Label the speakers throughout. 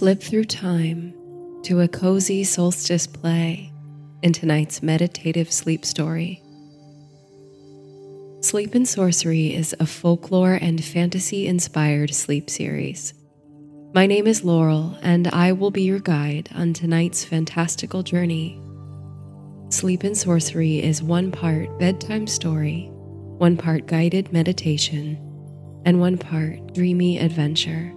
Speaker 1: slip through time to a cozy solstice play in tonight's meditative sleep story. Sleep and Sorcery is a folklore and fantasy inspired sleep series. My name is Laurel, and I will be your guide on tonight's fantastical journey. Sleep and Sorcery is one part bedtime story, one part guided meditation, and one part dreamy adventure.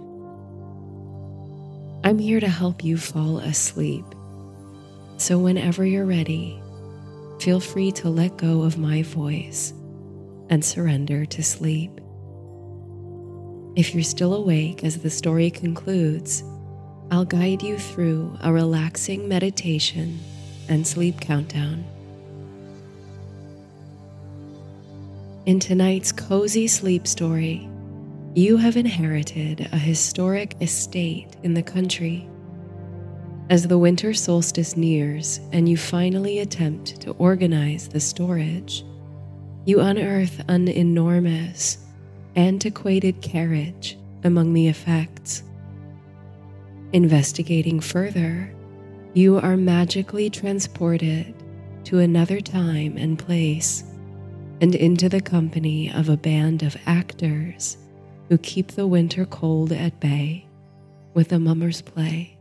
Speaker 1: I'm here to help you fall asleep. So, whenever you're ready, feel free to let go of my voice and surrender to sleep. If you're still awake as the story concludes, I'll guide you through a relaxing meditation and sleep countdown. In tonight's cozy sleep story, you have inherited a historic estate in the country. As the winter solstice nears and you finally attempt to organize the storage, you unearth an enormous, antiquated carriage among the effects. Investigating further, you are magically transported to another time and place and into the company of a band of actors who keep the winter cold at bay with a mummer's play.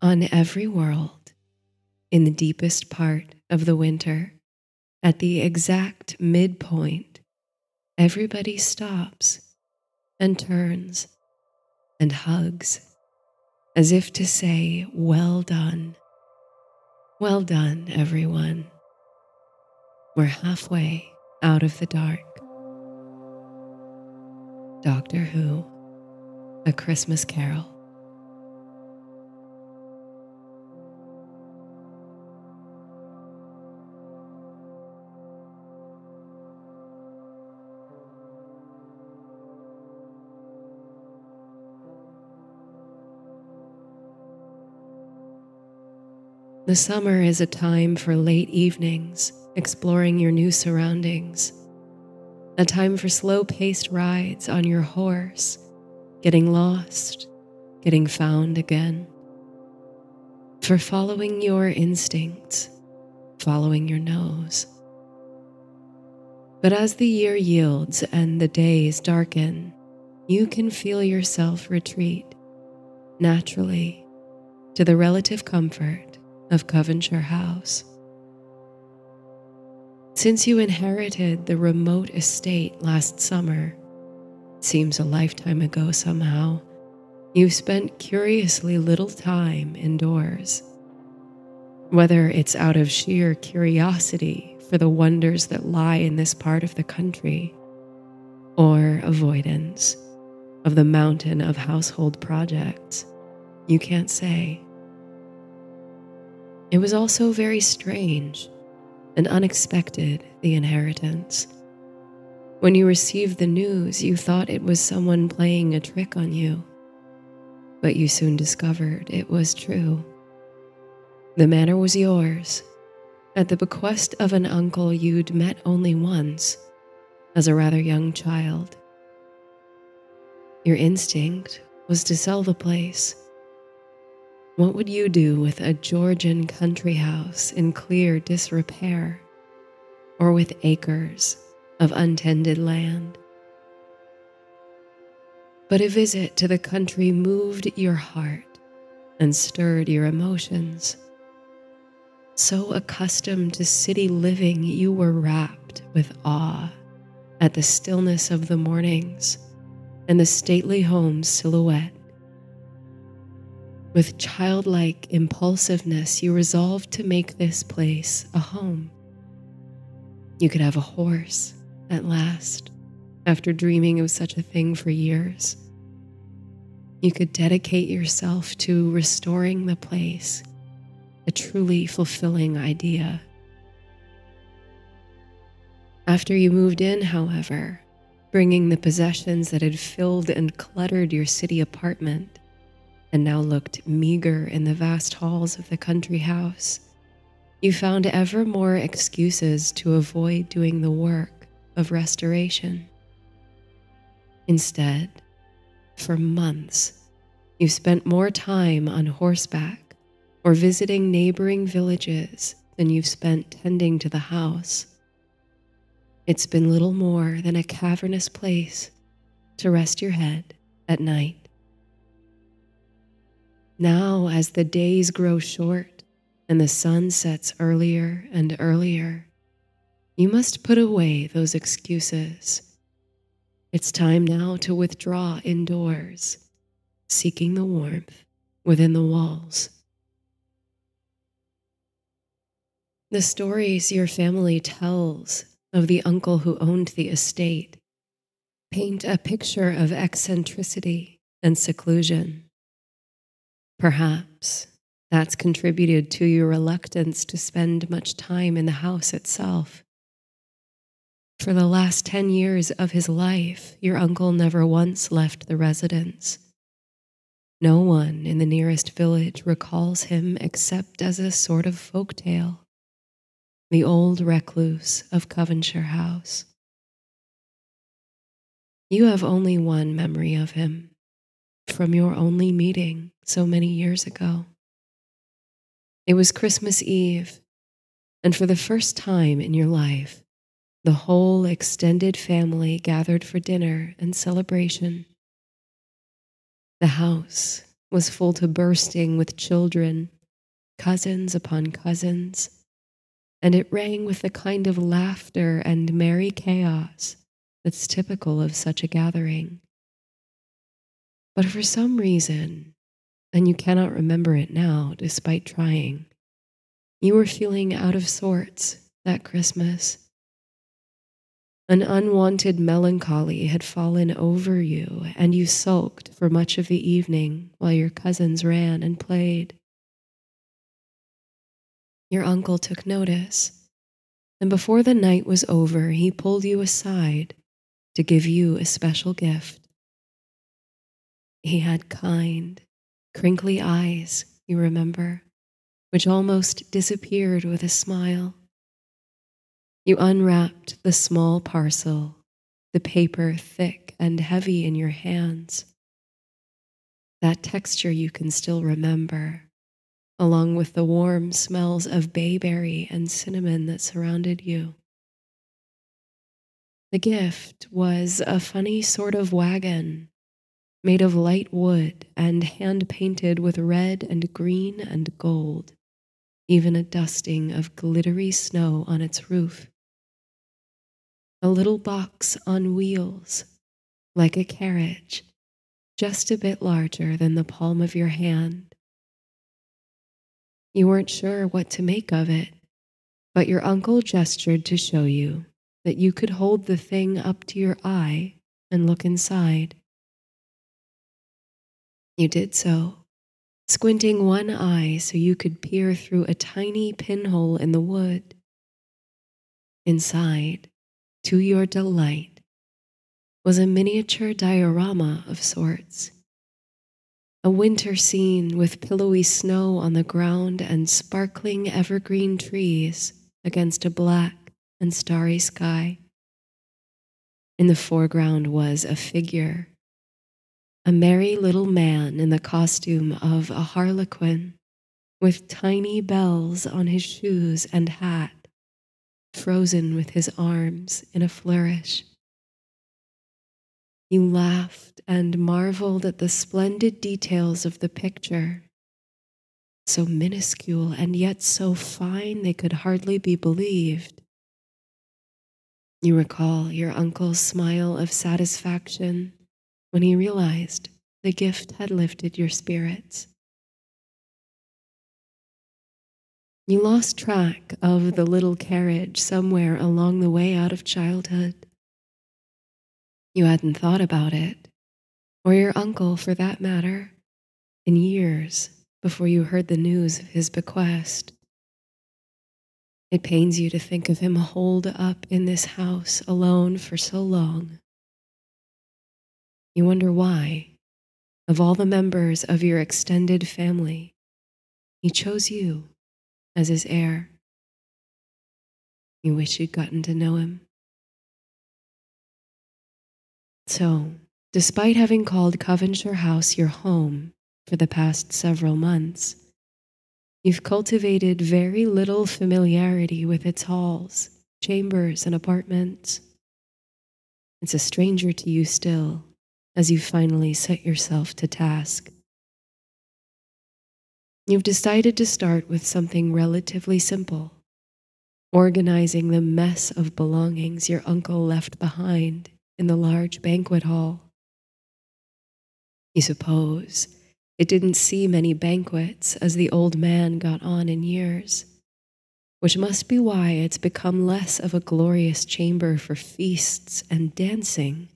Speaker 1: On every world, in the deepest part of the winter, at the exact midpoint, everybody stops and turns and hugs as if to say, Well done. Well done, everyone. We're halfway out of the dark. Doctor Who, A Christmas Carol. The summer is a time for late evenings exploring your new surroundings, a time for slow paced rides on your horse, getting lost, getting found again, for following your instincts, following your nose. But as the year yields and the days darken, you can feel yourself retreat naturally to the relative comfort of Coventshire House. Since you inherited the remote estate last summer, it seems a lifetime ago somehow, you've spent curiously little time indoors. Whether it's out of sheer curiosity for the wonders that lie in this part of the country, or avoidance of the mountain of household projects, you can't say. It was also very strange and unexpected the inheritance. When you received the news, you thought it was someone playing a trick on you, but you soon discovered it was true. The manor was yours, at the bequest of an uncle you'd met only once, as a rather young child. Your instinct was to sell the place what would you do with a Georgian country house in clear disrepair, or with acres of untended land? But a visit to the country moved your heart and stirred your emotions. So accustomed to city living, you were rapt with awe at the stillness of the mornings and the stately home's silhouette with childlike impulsiveness, you resolved to make this place a home. You could have a horse at last, after dreaming of such a thing for years. You could dedicate yourself to restoring the place, a truly fulfilling idea. After you moved in, however, bringing the possessions that had filled and cluttered your city apartment, and now looked meager in the vast halls of the country house, you found ever more excuses to avoid doing the work of restoration. Instead, for months, you spent more time on horseback or visiting neighboring villages than you've spent tending to the house. It's been little more than a cavernous place to rest your head at night. Now, as the days grow short and the sun sets earlier and earlier, you must put away those excuses. It's time now to withdraw indoors, seeking the warmth within the walls. The stories your family tells of the uncle who owned the estate paint a picture of eccentricity and seclusion. Perhaps that's contributed to your reluctance to spend much time in the house itself. For the last 10 years of his life, your uncle never once left the residence. No one in the nearest village recalls him except as a sort of folk tale, the old recluse of Coventshire House. You have only one memory of him from your only meeting so many years ago. It was Christmas Eve, and for the first time in your life, the whole extended family gathered for dinner and celebration. The house was full to bursting with children, cousins upon cousins, and it rang with the kind of laughter and merry chaos that's typical of such a gathering. But for some reason, and you cannot remember it now despite trying, you were feeling out of sorts that Christmas. An unwanted melancholy had fallen over you, and you sulked for much of the evening while your cousins ran and played. Your uncle took notice, and before the night was over, he pulled you aside to give you a special gift. He had kind, crinkly eyes, you remember, which almost disappeared with a smile. You unwrapped the small parcel, the paper thick and heavy in your hands. That texture you can still remember, along with the warm smells of bayberry and cinnamon that surrounded you. The gift was a funny sort of wagon made of light wood and hand painted with red and green and gold, even a dusting of glittery snow on its roof. A little box on wheels, like a carriage, just a bit larger than the palm of your hand. You weren't sure what to make of it, but your uncle gestured to show you that you could hold the thing up to your eye and look inside. You did so, squinting one eye so you could peer through a tiny pinhole in the wood. Inside, to your delight, was a miniature diorama of sorts. A winter scene with pillowy snow on the ground and sparkling evergreen trees against a black and starry sky. In the foreground was a figure, a merry little man in the costume of a harlequin, with tiny bells on his shoes and hat, frozen with his arms in a flourish. You laughed and marveled at the splendid details of the picture, so minuscule and yet so fine they could hardly be believed. You recall your uncle's smile of satisfaction when he realized the gift had lifted your spirits. You lost track of the little carriage somewhere along the way out of childhood. You hadn't thought about it, or your uncle for that matter, in years before you heard the news of his bequest. It pains you to think of him holed up in this house alone for so long. You wonder why, of all the members of your extended family, he chose you as his heir. You wish you'd gotten to know him. So, Despite having called Coventshire House your home for the past several months, you've cultivated very little familiarity with its halls, chambers, and apartments. It's a stranger to you still as you finally set yourself to task. You've decided to start with something relatively simple, organizing the mess of belongings your uncle left behind in the large banquet hall. You suppose it didn't see many banquets as the old man got on in years, which must be why it's become less of a glorious chamber for feasts and dancing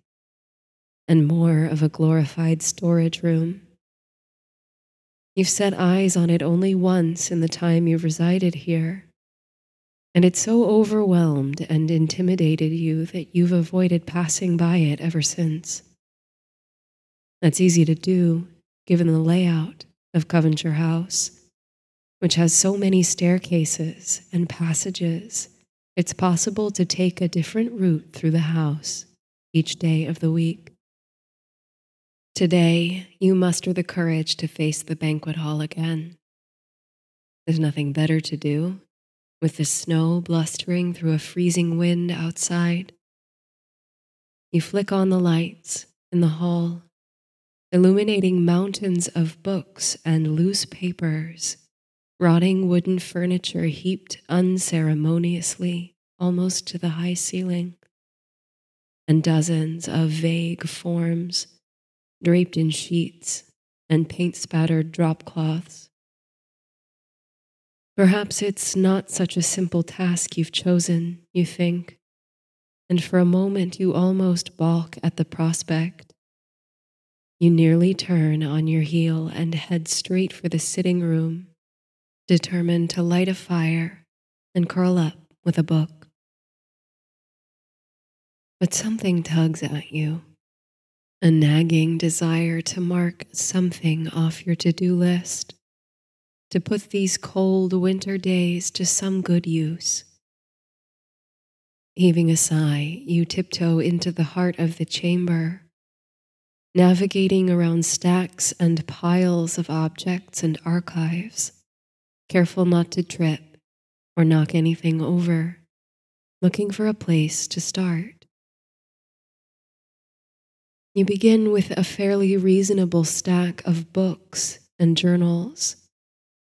Speaker 1: and more of a glorified storage room. You've set eyes on it only once in the time you've resided here, and it so overwhelmed and intimidated you that you've avoided passing by it ever since. That's easy to do, given the layout of Coventshire House, which has so many staircases and passages, it's possible to take a different route through the house each day of the week. Today, you muster the courage to face the banquet hall again. There's nothing better to do, with the snow blustering through a freezing wind outside. You flick on the lights in the hall, illuminating mountains of books and loose papers, rotting wooden furniture heaped unceremoniously almost to the high ceiling, and dozens of vague forms draped in sheets and paint spattered drop cloths. Perhaps it's not such a simple task you've chosen, you think, and for a moment you almost balk at the prospect. You nearly turn on your heel and head straight for the sitting room, determined to light a fire and curl up with a book. But something tugs at you a nagging desire to mark something off your to do list, to put these cold winter days to some good use. Heaving a sigh, you tiptoe into the heart of the chamber, navigating around stacks and piles of objects and archives, careful not to trip or knock anything over, looking for a place to start. You begin with a fairly reasonable stack of books and journals,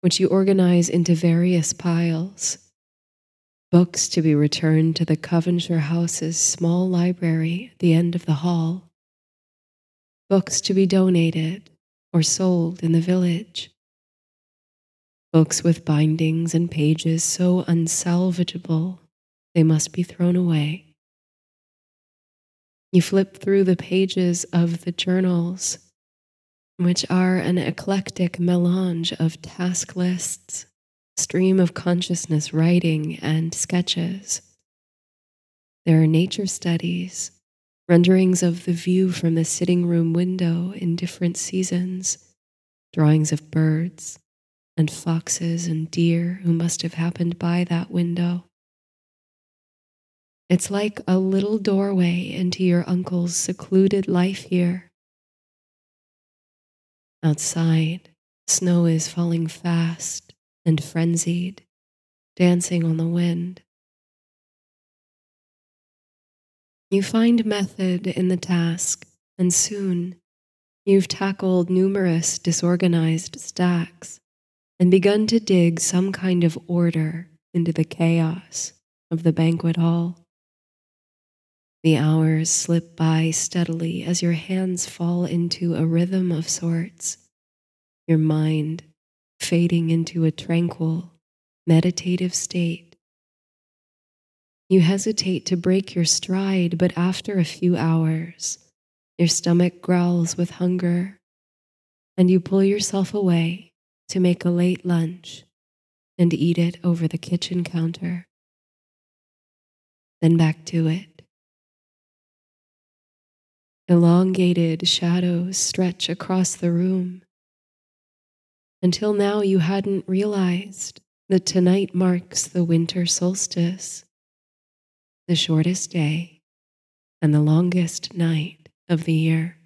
Speaker 1: which you organize into various piles. Books to be returned to the Coventshire House's small library at the end of the hall. Books to be donated or sold in the village. Books with bindings and pages so unsalvageable they must be thrown away. You flip through the pages of the journals, which are an eclectic melange of task lists, stream of consciousness writing, and sketches. There are nature studies, renderings of the view from the sitting room window in different seasons, drawings of birds and foxes and deer who must have happened by that window it's like a little doorway into your uncle's secluded life here. Outside, snow is falling fast and frenzied, dancing on the wind. You find method in the task, and soon you've tackled numerous disorganized stacks and begun to dig some kind of order into the chaos of the banquet hall. The hours slip by steadily as your hands fall into a rhythm of sorts, your mind fading into a tranquil, meditative state. You hesitate to break your stride, but after a few hours, your stomach growls with hunger, and you pull yourself away to make a late lunch and eat it over the kitchen counter. Then back to it Elongated shadows stretch across the room. Until now, you hadn't realized that tonight marks the winter solstice, the shortest day and the longest night of the year.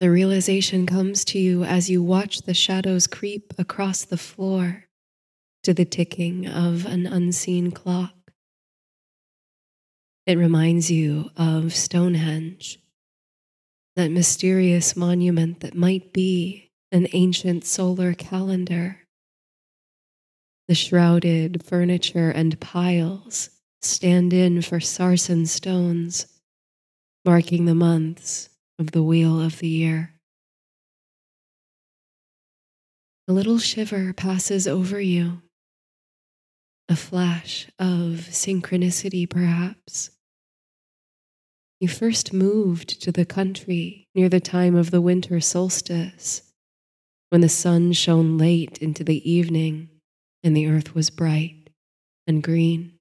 Speaker 1: The realization comes to you as you watch the shadows creep across the floor to the ticking of an unseen clock. It reminds you of Stonehenge, that mysterious monument that might be an ancient solar calendar. The shrouded furniture and piles stand in for sarsen stones, marking the months of the wheel of the year. A little shiver passes over you, a flash of synchronicity, perhaps. You first moved to the country near the time of the winter solstice, when the sun shone late into the evening and the earth was bright and green.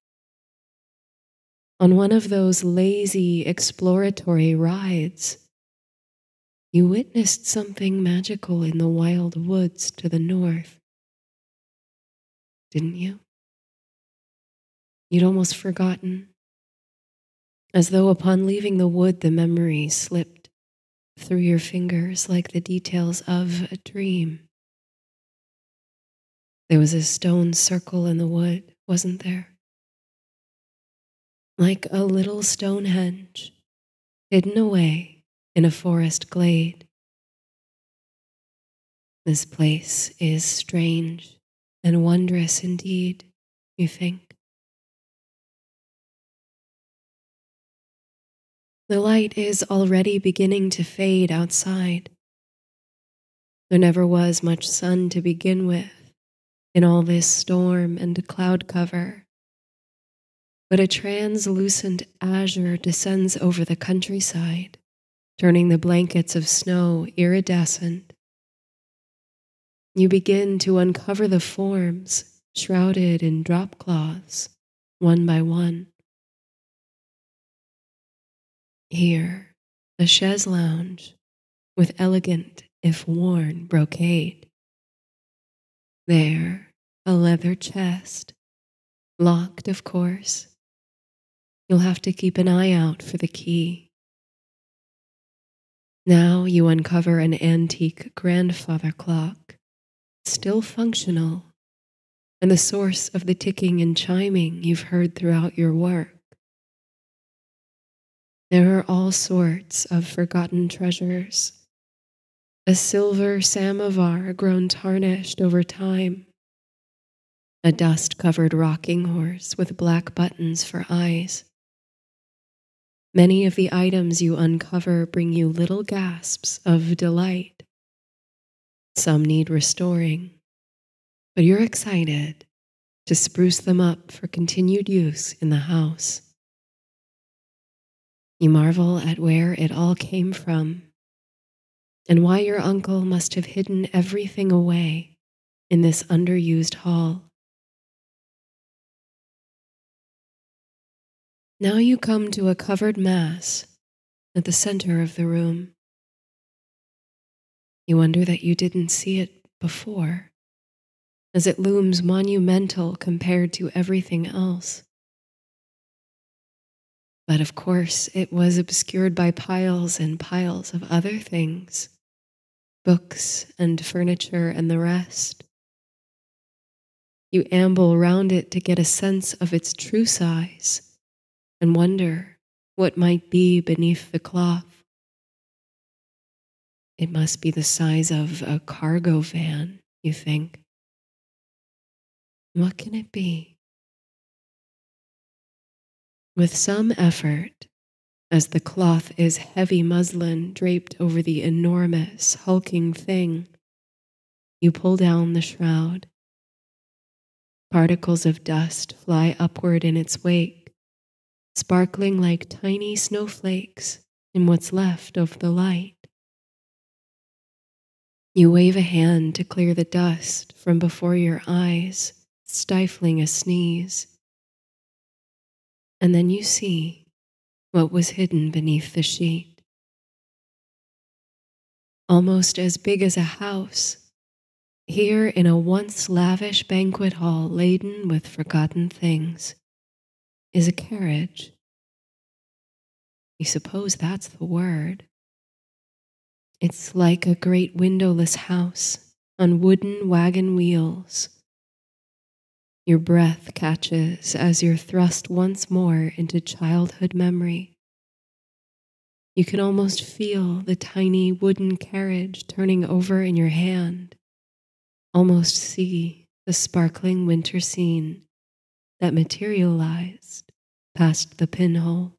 Speaker 1: On one of those lazy exploratory rides, you witnessed something magical in the wild woods to the north. Didn't you? You'd almost forgotten. As though upon leaving the wood, the memory slipped through your fingers like the details of a dream. There was a stone circle in the wood, wasn't there? Like a little Stonehenge, hidden away in a forest glade. This place is strange and wondrous indeed, you think. The light is already beginning to fade outside. There never was much sun to begin with in all this storm and cloud cover. But a translucent azure descends over the countryside turning the blankets of snow iridescent. You begin to uncover the forms shrouded in drop cloths, one by one. Here, a chaise lounge with elegant, if worn, brocade. There, a leather chest, locked, of course. You'll have to keep an eye out for the key. Now you uncover an antique grandfather clock, still functional, and the source of the ticking and chiming you've heard throughout your work. There are all sorts of forgotten treasures. A silver samovar grown tarnished over time, a dust covered rocking horse with black buttons for eyes Many of the items you uncover bring you little gasps of delight. Some need restoring, but you're excited to spruce them up for continued use in the house. You marvel at where it all came from and why your uncle must have hidden everything away in this underused hall. Now you come to a covered mass at the center of the room. You wonder that you didn't see it before, as it looms monumental compared to everything else. But of course, it was obscured by piles and piles of other things books and furniture and the rest. You amble round it to get a sense of its true size and wonder what might be beneath the cloth. It must be the size of a cargo van, you think. What can it be? With some effort, as the cloth is heavy muslin draped over the enormous, hulking thing, you pull down the shroud. Particles of dust fly upward in its wake sparkling like tiny snowflakes in what's left of the light. You wave a hand to clear the dust from before your eyes, stifling a sneeze. And then you see what was hidden beneath the sheet. Almost as big as a house, here in a once lavish banquet hall laden with forgotten things is a carriage. You suppose that's the word. It's like a great windowless house on wooden wagon wheels. Your breath catches as you're thrust once more into childhood memory. You can almost feel the tiny wooden carriage turning over in your hand, almost see the sparkling winter scene that materialized past the pinhole.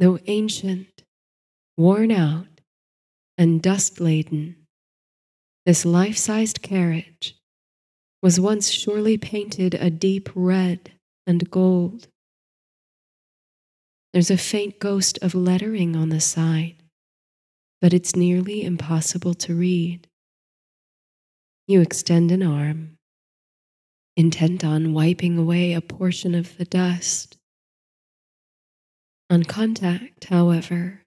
Speaker 1: Though ancient, worn out, and dust laden, this life sized carriage was once surely painted a deep red and gold. There's a faint ghost of lettering on the side, but it's nearly impossible to read. You extend an arm, intent on wiping away a portion of the dust. On contact, however,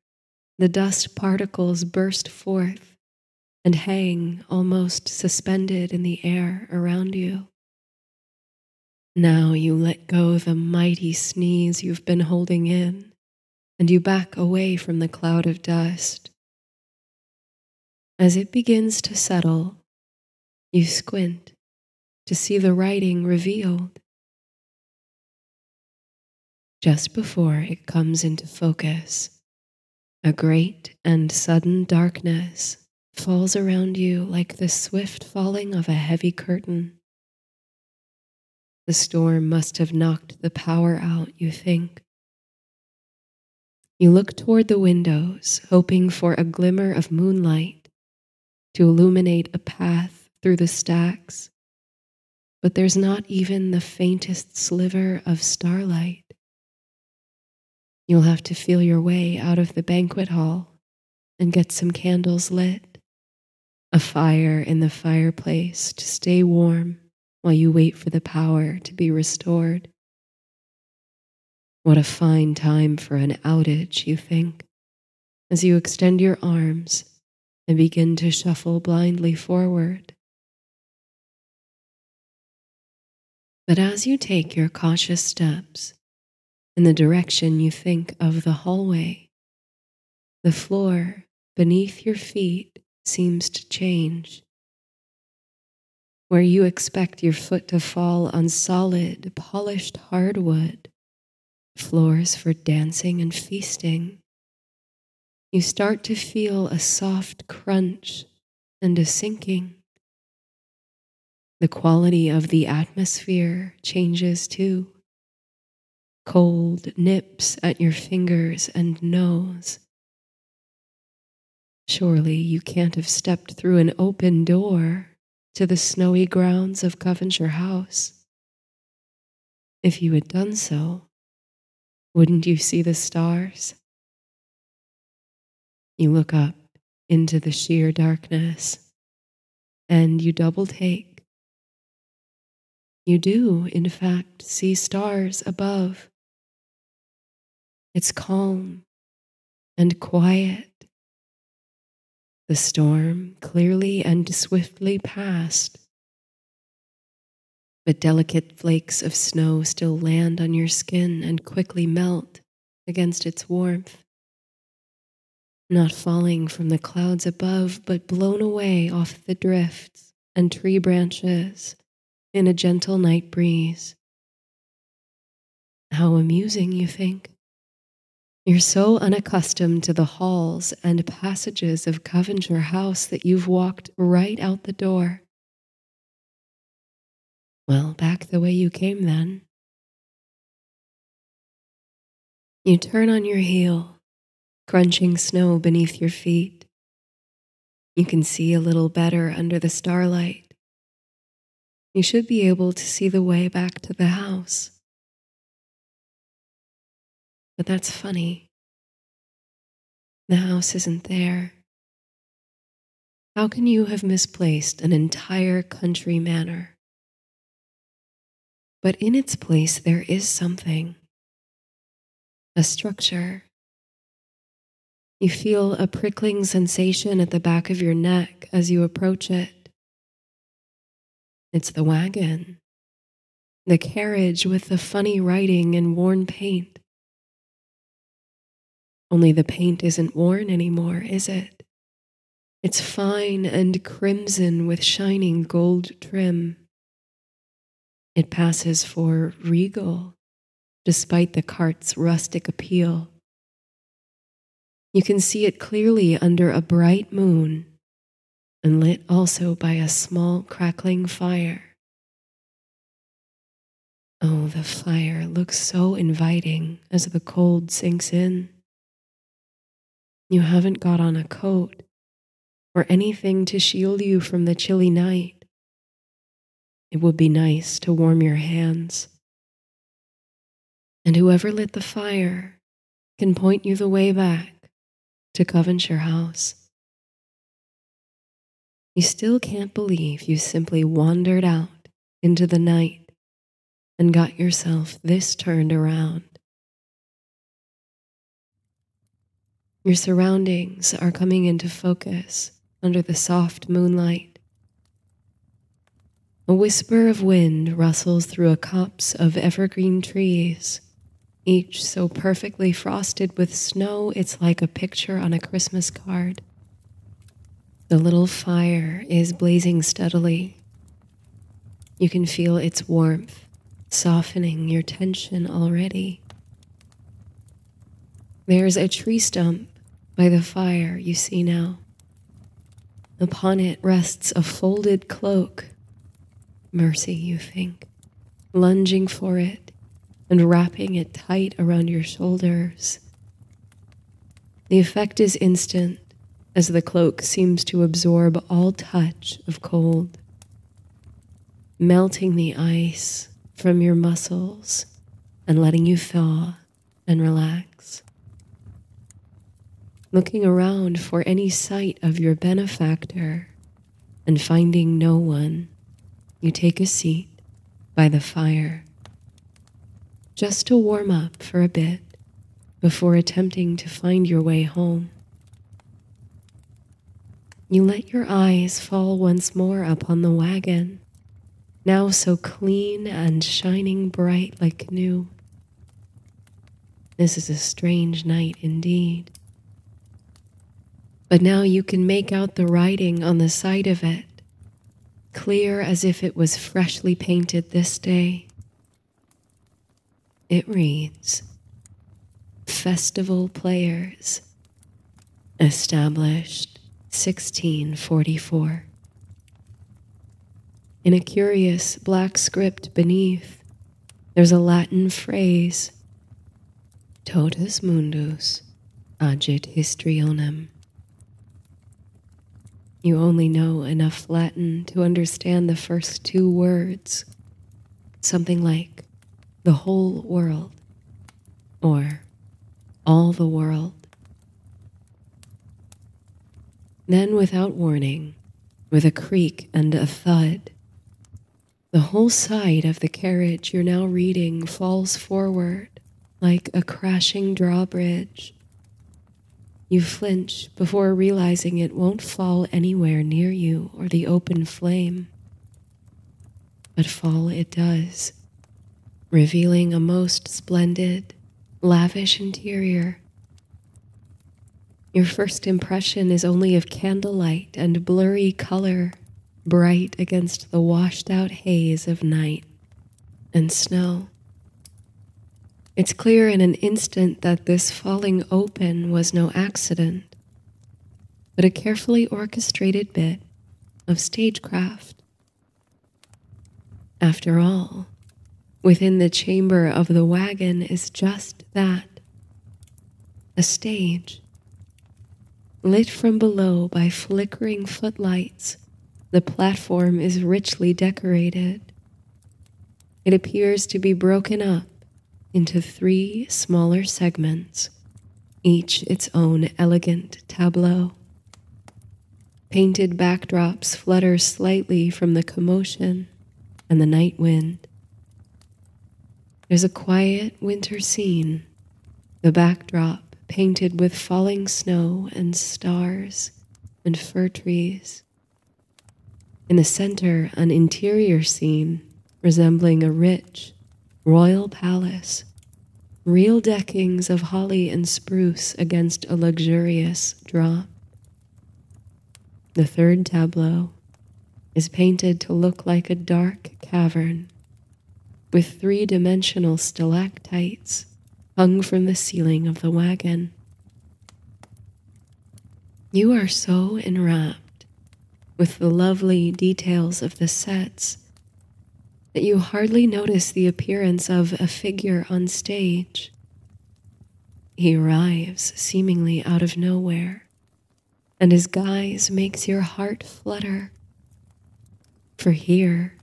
Speaker 1: the dust particles burst forth and hang almost suspended in the air around you. Now you let go the mighty sneeze you've been holding in, and you back away from the cloud of dust. As it begins to settle, you squint to see the writing revealed. Just before it comes into focus, a great and sudden darkness falls around you like the swift falling of a heavy curtain. The storm must have knocked the power out, you think. You look toward the windows, hoping for a glimmer of moonlight to illuminate a path through the stacks, but there's not even the faintest sliver of starlight. You'll have to feel your way out of the banquet hall and get some candles lit, a fire in the fireplace to stay warm while you wait for the power to be restored. What a fine time for an outage, you think, as you extend your arms and begin to shuffle blindly forward. But as you take your cautious steps, in the direction you think of the hallway. The floor beneath your feet seems to change. Where you expect your foot to fall on solid, polished hardwood, floors for dancing and feasting, you start to feel a soft crunch and a sinking. The quality of the atmosphere changes too cold nips at your fingers and nose. Surely you can't have stepped through an open door to the snowy grounds of Coventshire House. If you had done so, wouldn't you see the stars? You look up into the sheer darkness and you double take. You do, in fact, see stars above. It's calm and quiet. The storm clearly and swiftly passed, but delicate flakes of snow still land on your skin and quickly melt against its warmth. Not falling from the clouds above, but blown away off the drifts and tree branches in a gentle night breeze. How amusing, you think? You're so unaccustomed to the halls and passages of Coventshire House that you've walked right out the door. Well, back the way you came then. You turn on your heel, crunching snow beneath your feet. You can see a little better under the starlight. You should be able to see the way back to the house. But that's funny. The house isn't there. How can you have misplaced an entire country manor? But in its place, there is something a structure. You feel a prickling sensation at the back of your neck as you approach it. It's the wagon, the carriage with the funny writing and worn paint. Only the paint isn't worn anymore, is it? It's fine and crimson with shining gold trim. It passes for regal, despite the cart's rustic appeal. You can see it clearly under a bright moon and lit also by a small crackling fire. Oh, the fire looks so inviting as the cold sinks in. You haven't got on a coat or anything to shield you from the chilly night. It would be nice to warm your hands. And whoever lit the fire can point you the way back to Coventshire House. You still can't believe you simply wandered out into the night and got yourself this turned around. Your surroundings are coming into focus under the soft moonlight. A whisper of wind rustles through a copse of evergreen trees, each so perfectly frosted with snow it's like a picture on a Christmas card. The little fire is blazing steadily. You can feel its warmth softening your tension already. There's a tree stump by the fire you see now. Upon it rests a folded cloak. Mercy, you think, lunging for it and wrapping it tight around your shoulders. The effect is instant as the cloak seems to absorb all touch of cold, melting the ice from your muscles and letting you thaw and relax. Looking around for any sight of your benefactor and finding no one, you take a seat by the fire just to warm up for a bit before attempting to find your way home. You let your eyes fall once more upon the wagon now so clean and shining bright like new. This is a strange night indeed. But now you can make out the writing on the side of it, clear as if it was freshly painted this day. It reads Festival Players, established 1644. In a curious black script beneath, there's a Latin phrase Totus mundus agit histrionem. You only know enough Latin to understand the first two words, something like the whole world or all the world. Then, without warning, with a creak and a thud, the whole side of the carriage you're now reading falls forward like a crashing drawbridge. You flinch before realizing it won't fall anywhere near you or the open flame. But fall it does, revealing a most splendid, lavish interior. Your first impression is only of candlelight and blurry color bright against the washed out haze of night and snow. It's clear in an instant that this falling open was no accident, but a carefully orchestrated bit of stagecraft. After all, within the chamber of the wagon is just that a stage, lit from below by flickering footlights the platform is richly decorated. It appears to be broken up into three smaller segments, each its own elegant tableau. Painted backdrops flutter slightly from the commotion and the night wind. There's a quiet winter scene, the backdrop painted with falling snow and stars and fir trees. In the center, an interior scene resembling a rich royal palace real deckings of holly and spruce against a luxurious drop. The third tableau is painted to look like a dark cavern with three dimensional stalactites hung from the ceiling of the wagon. You are so enwrapped with the lovely details of the sets that you hardly notice the appearance of a figure on stage. He arrives seemingly out of nowhere, and his guise makes your heart flutter. For here,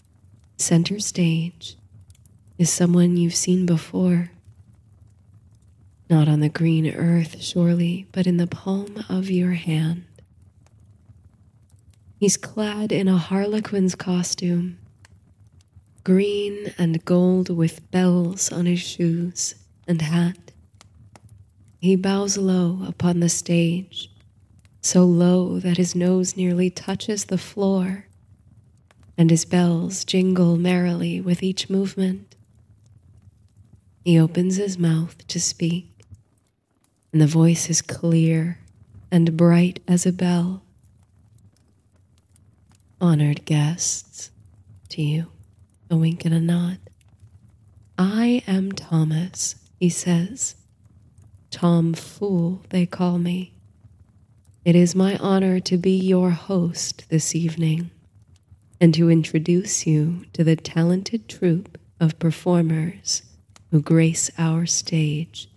Speaker 1: center stage, is someone you've seen before. Not on the green earth, surely, but in the palm of your hand. He's clad in a harlequin's costume, green and gold with bells on his shoes and hat. He bows low upon the stage, so low that his nose nearly touches the floor, and his bells jingle merrily with each movement. He opens his mouth to speak, and the voice is clear and bright as a bell. Honored guests, to you, a wink and a nod. I am Thomas, he says. Tom Fool, they call me. It is my honor to be your host this evening and to introduce you to the talented troupe of performers who grace our stage.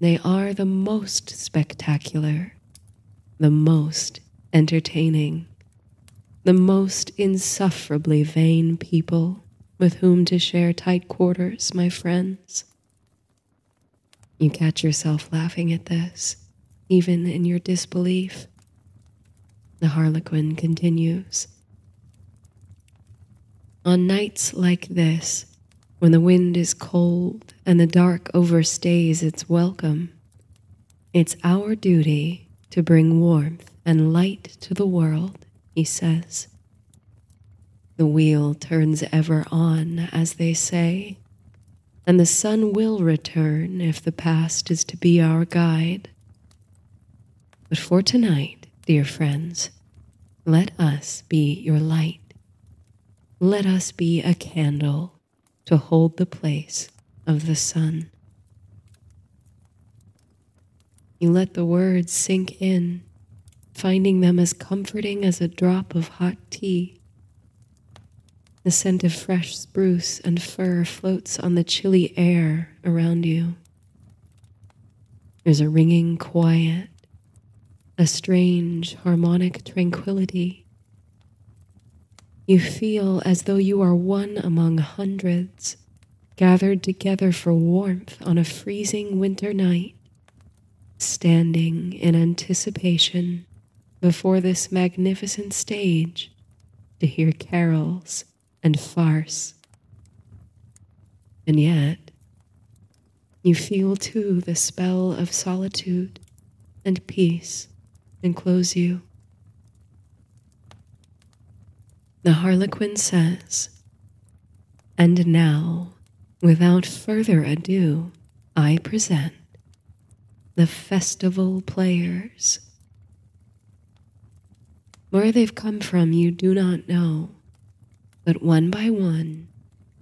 Speaker 1: They are the most spectacular, the most entertaining, the most insufferably vain people with whom to share tight quarters, my friends. You catch yourself laughing at this, even in your disbelief. The Harlequin continues. On nights like this, when the wind is cold and the dark overstays its welcome, it's our duty to bring warmth and light to the world, he says. The wheel turns ever on, as they say, and the sun will return if the past is to be our guide. But for tonight, dear friends, let us be your light. Let us be a candle to hold the place of the sun. You let the words sink in, finding them as comforting as a drop of hot tea. The scent of fresh spruce and fir floats on the chilly air around you. There's a ringing quiet, a strange harmonic tranquility you feel as though you are one among hundreds, gathered together for warmth on a freezing winter night, standing in anticipation before this magnificent stage to hear carols and farce. And yet, you feel too the spell of solitude and peace enclose you. The Harlequin says, And now, without further ado, I present the festival players. Where they've come from, you do not know, but one by one,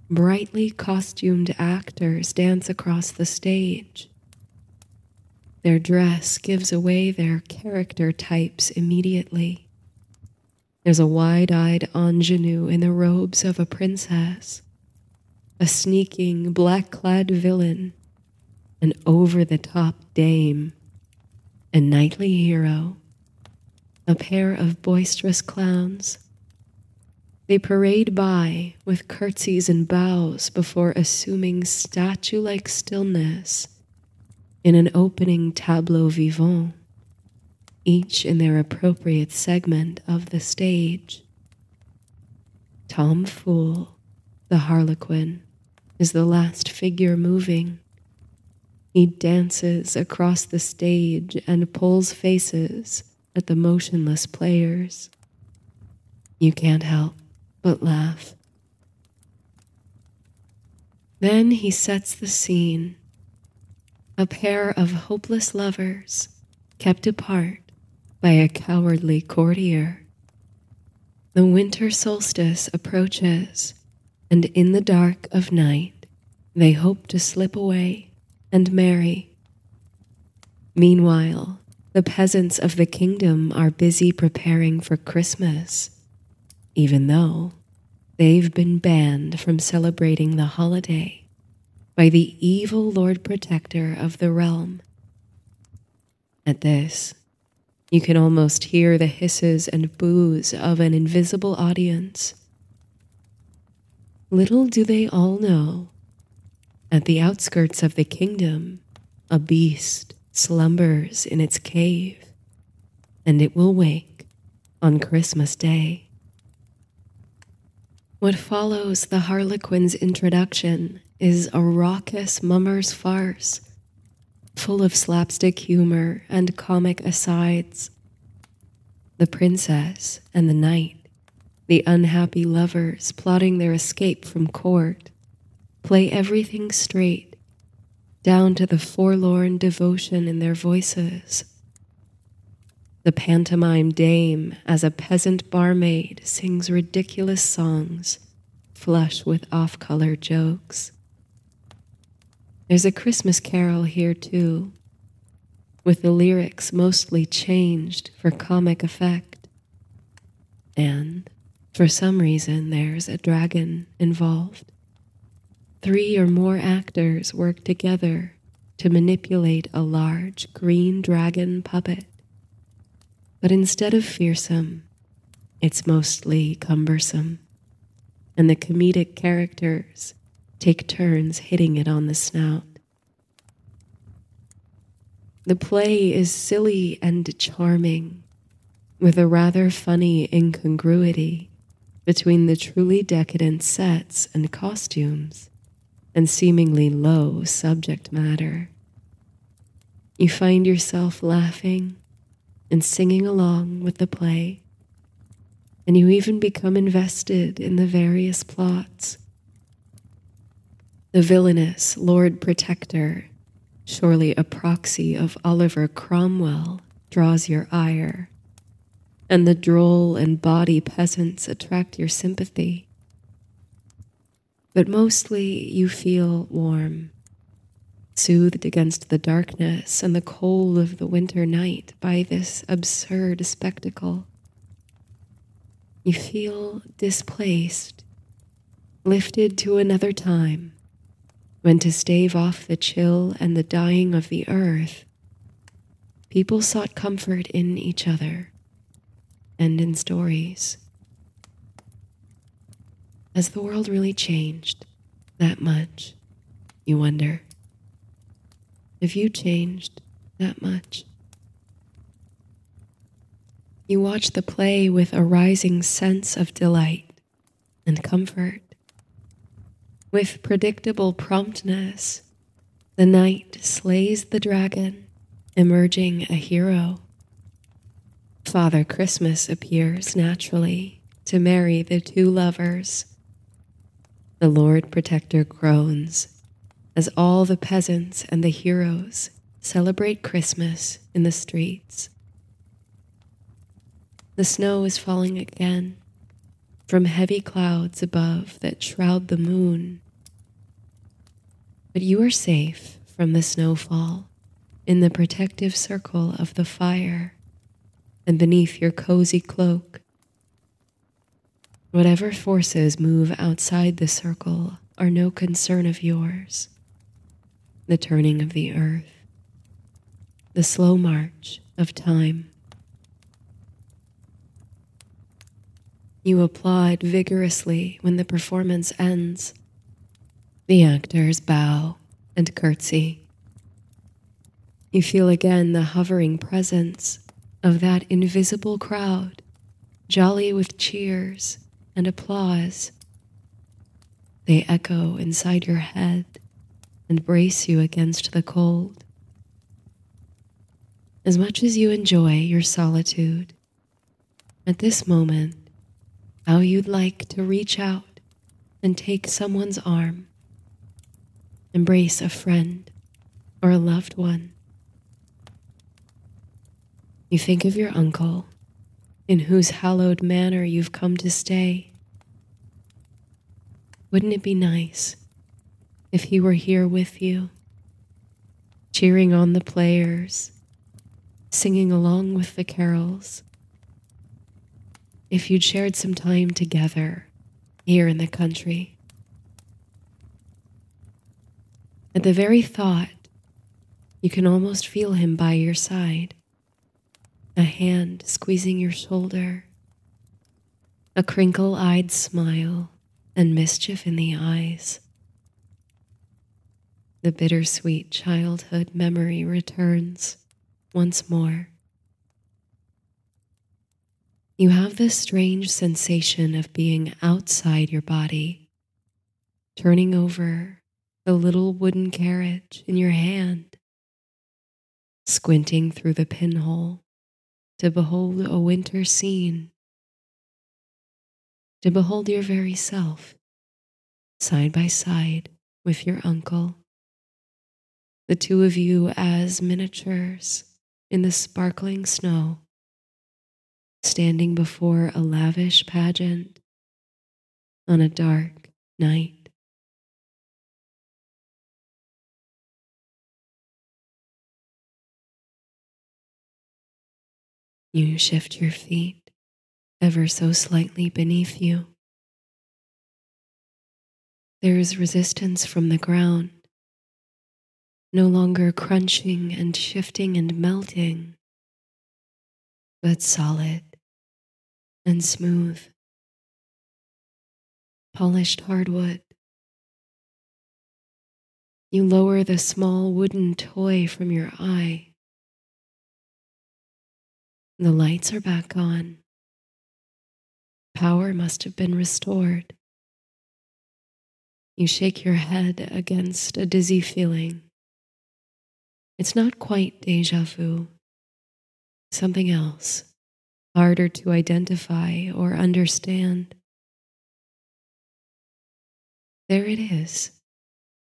Speaker 1: brightly costumed actors dance across the stage. Their dress gives away their character types immediately. There's a wide eyed ingenue in the robes of a princess, a sneaking black clad villain, an over the top dame, a knightly hero, a pair of boisterous clowns. They parade by with curtsies and bows before assuming statue like stillness in an opening tableau vivant each in their appropriate segment of the stage. Tom Fool, the Harlequin, is the last figure moving. He dances across the stage and pulls faces at the motionless players. You can't help but laugh. Then he sets the scene a pair of hopeless lovers kept apart by a cowardly courtier. The winter solstice approaches, and in the dark of night they hope to slip away and marry. Meanwhile, the peasants of the kingdom are busy preparing for Christmas, even though they've been banned from celebrating the holiday by the evil Lord Protector of the realm. At this, you can almost hear the hisses and boos of an invisible audience. Little do they all know, at the outskirts of the kingdom, a beast slumbers in its cave, and it will wake on Christmas Day. What follows the Harlequin's introduction is a raucous mummer's farce, full of slapstick humor and comic asides. The princess and the knight, the unhappy lovers plotting their escape from court, play everything straight, down to the forlorn devotion in their voices. The pantomime dame, as a peasant barmaid, sings ridiculous songs, flush with off color jokes. There's a Christmas carol here, too, with the lyrics mostly changed for comic effect. And for some reason, there's a dragon involved. Three or more actors work together to manipulate a large green dragon puppet. But instead of fearsome, it's mostly cumbersome, and the comedic characters take turns hitting it on the snout. The play is silly and charming, with a rather funny incongruity between the truly decadent sets and costumes and seemingly low subject matter. You find yourself laughing and singing along with the play, and you even become invested in the various plots the villainous Lord Protector, surely a proxy of Oliver Cromwell, draws your ire, and the droll and bawdy peasants attract your sympathy. But mostly you feel warm, soothed against the darkness and the cold of the winter night by this absurd spectacle. You feel displaced, lifted to another time when to stave off the chill and the dying of the earth, people sought comfort in each other and in stories. Has the world really changed that much? You wonder. Have you changed that much? You watch the play with a rising sense of delight and comfort. With predictable promptness, the knight slays the dragon, emerging a hero. Father Christmas appears naturally to marry the two lovers. The Lord Protector groans as all the peasants and the heroes celebrate Christmas in the streets. The snow is falling again from heavy clouds above that shroud the moon. But you are safe from the snowfall in the protective circle of the fire and beneath your cozy cloak. Whatever forces move outside the circle are no concern of yours. The turning of the earth, the slow march of time. You applaud vigorously when the performance ends. The actors bow and curtsy. You feel again the hovering presence of that invisible crowd, jolly with cheers and applause. They echo inside your head and brace you against the cold. As much as you enjoy your solitude, at this moment, how you'd like to reach out and take someone's arm, embrace a friend, or a loved one. You think of your uncle, in whose hallowed manor you've come to stay. Wouldn't it be nice if he were here with you, cheering on the players, singing along with the carols? If you'd shared some time together here in the country. At the very thought, you can almost feel him by your side, a hand squeezing your shoulder, a crinkle eyed smile, and mischief in the eyes. The bittersweet childhood memory returns once more. You have this strange sensation of being outside your body, turning over the little wooden carriage in your hand, squinting through the pinhole to behold a winter scene, to behold your very self side by side with your uncle, the two of you as miniatures in the sparkling snow, standing before a lavish pageant on a dark night. You shift your feet ever so slightly beneath you. There is resistance from the ground, no longer crunching and shifting and melting, but solid and smooth, polished hardwood. You lower the small wooden toy from your eye the lights are back on. Power must have been restored. You shake your head against a dizzy feeling. It's not quite deja vu, something else, harder to identify or understand. There it is,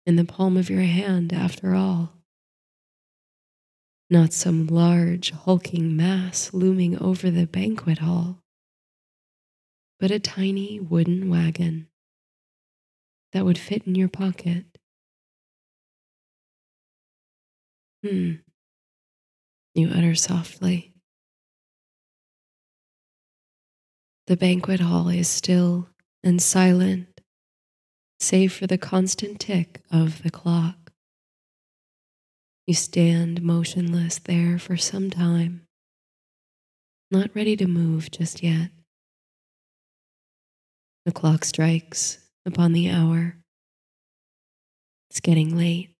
Speaker 1: in the palm of your hand, after all not some large, hulking mass looming over the banquet hall, but a tiny wooden wagon that would fit in your pocket. Hmm, you utter softly. The banquet hall is still and silent, save for the constant tick of the clock. You stand motionless there for some time, not ready to move just yet. The clock strikes upon the hour. It's getting late.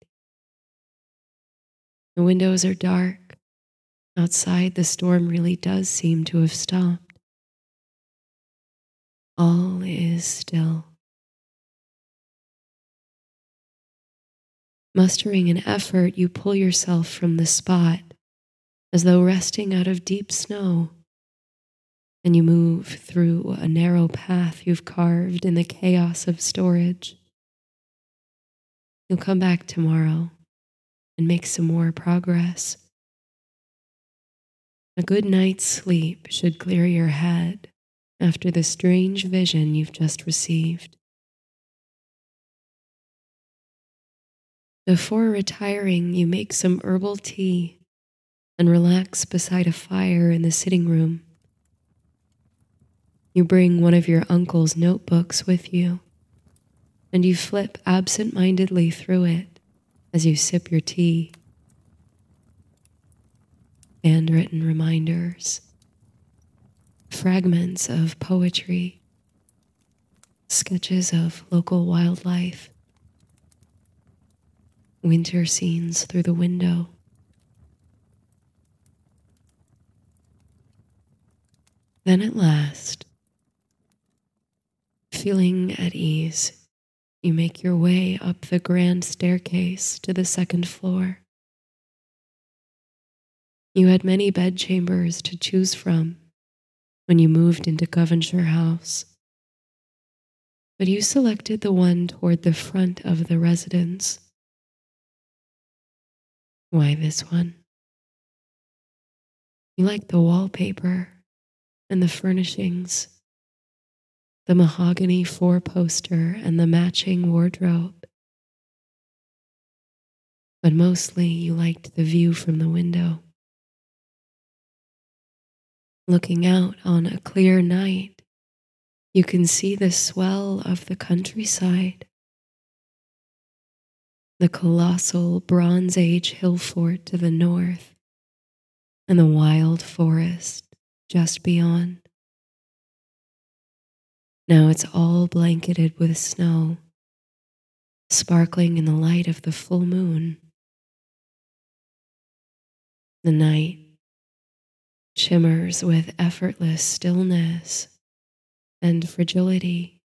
Speaker 1: The windows are dark. Outside, the storm really does seem to have stopped. All is still. Mustering an effort, you pull yourself from the spot as though wresting out of deep snow, and you move through a narrow path you've carved in the chaos of storage. You'll come back tomorrow and make some more progress. A good night's sleep should clear your head after the strange vision you've just received. Before retiring, you make some herbal tea and relax beside a fire in the sitting room. You bring one of your uncle's notebooks with you, and you flip absent mindedly through it as you sip your tea. Handwritten reminders, fragments of poetry, sketches of local wildlife winter scenes through the window. Then at last, feeling at ease, you make your way up the grand staircase to the second floor. You had many bedchambers to choose from when you moved into Coventshire House, but you selected the one toward the front of the residence Why this one? You like the wallpaper and the furnishings, the mahogany four poster and the matching wardrobe. But mostly you liked the view from the window. Looking out on a clear night, you can see the swell of the countryside the colossal Bronze Age hill fort to the north, and the wild forest just beyond. Now it's all blanketed with snow, sparkling in the light of the full moon. The night shimmers with effortless stillness and fragility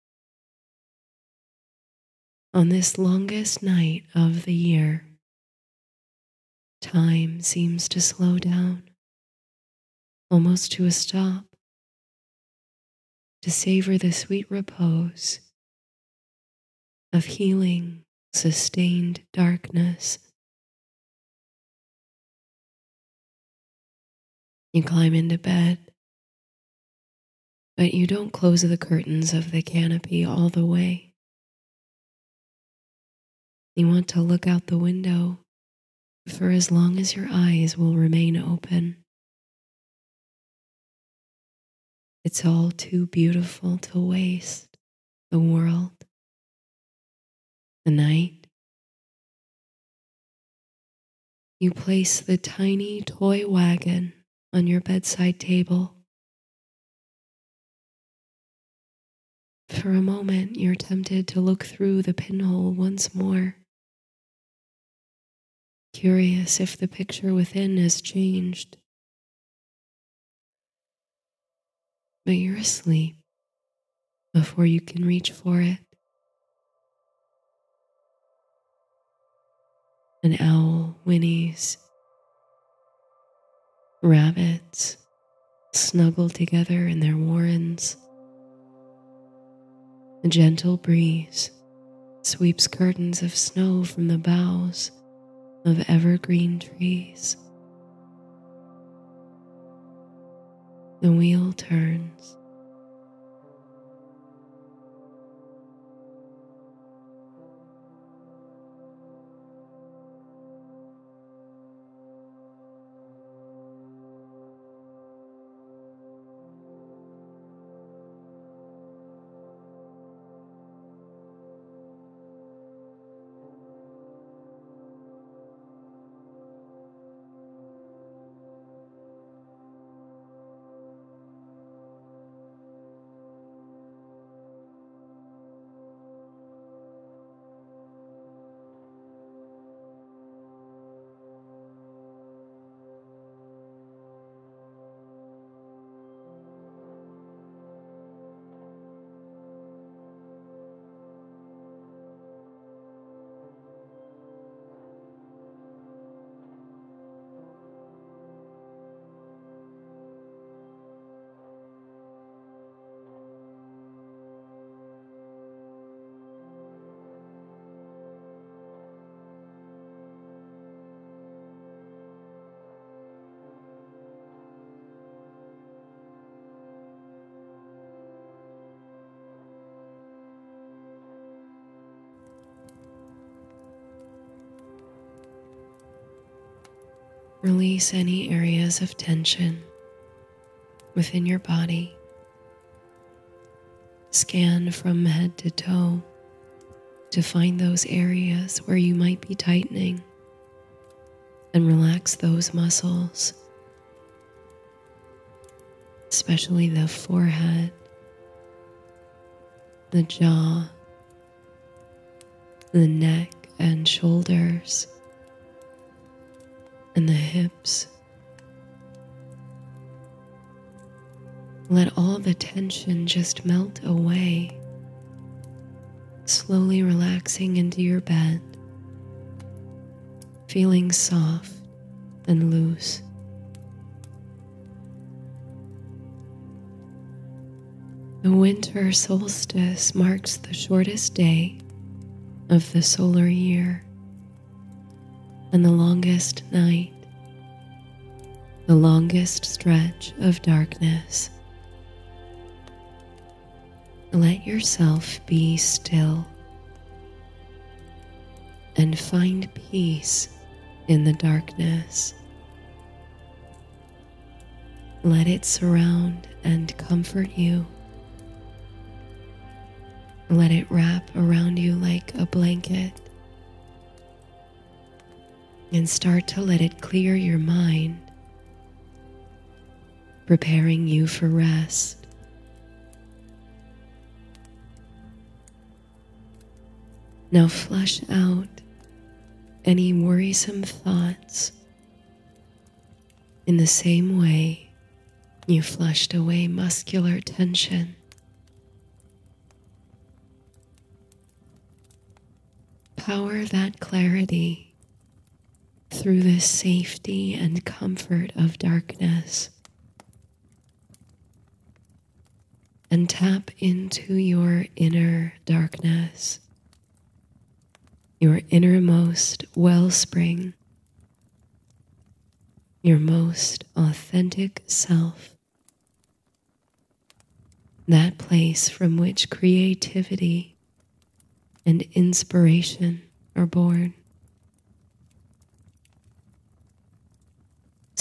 Speaker 1: on this longest night of the year, time seems to slow down, almost to a stop, to savor the sweet repose of healing, sustained darkness. You climb into bed, but you don't close the curtains of the canopy all the way. You want to look out the window for as long as your eyes will remain open. It's all too beautiful to waste the world, the night. You place the tiny toy wagon on your bedside table. For a moment, you're tempted to look through the pinhole once more curious if the picture within has changed. But you're asleep before you can reach for it. An owl whinnies. Rabbits snuggle together in their warrens. A gentle breeze sweeps curtains of snow from the boughs of evergreen trees. The wheel turns. Release any areas of tension within your body. Scan from head to toe to find those areas where you might be tightening and relax those muscles, especially the forehead, the jaw, the neck and shoulders and the hips. Let all the tension just melt away, slowly relaxing into your bed, feeling soft and loose. The winter solstice marks the shortest day of the solar year and the longest night, the longest stretch of darkness. Let yourself be still and find peace in the darkness. Let it surround and comfort you. Let it wrap around you like a blanket. And start to let it clear your mind, preparing you for rest. Now flush out any worrisome thoughts in the same way you flushed away muscular tension. Power that clarity through the safety and comfort of darkness. And tap into your inner darkness, your innermost wellspring, your most authentic self that place from which creativity and inspiration are born.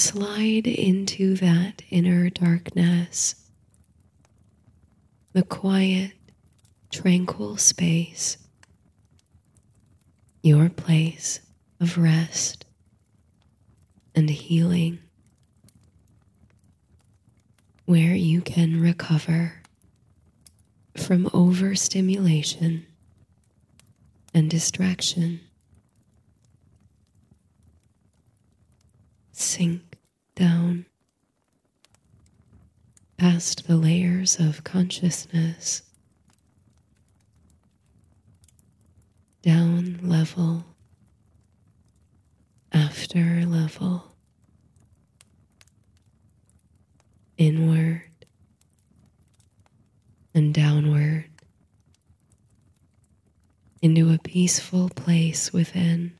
Speaker 1: Slide into that inner darkness, the quiet, tranquil space, your place of rest and healing, where you can recover from overstimulation and distraction. Sink down past the layers of consciousness, down level after level, inward and downward into a peaceful place within.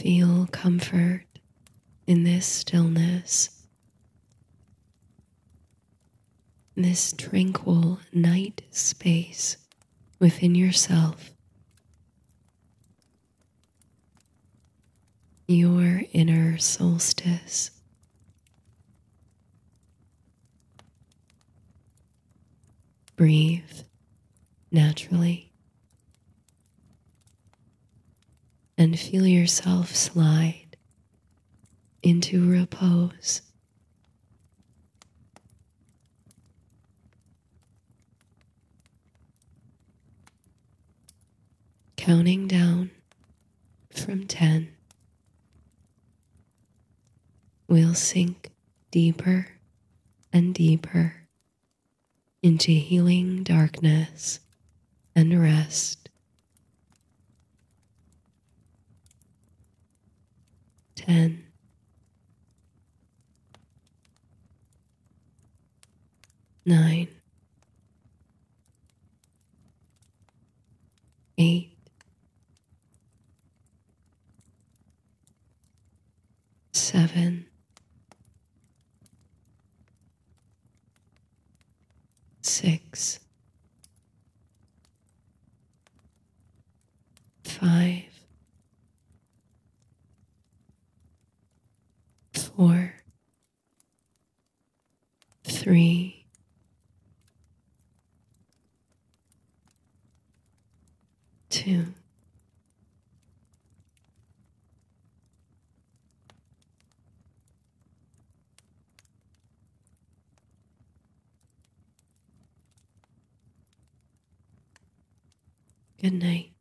Speaker 1: Feel comfort in this stillness, this tranquil night space within yourself. your inner solstice. Breathe naturally and feel yourself slide into repose. Counting down from 10 we'll sink deeper and deeper into healing darkness and rest. Ten. Nine. Eight. Seven. six, five, four, three, two. Good night.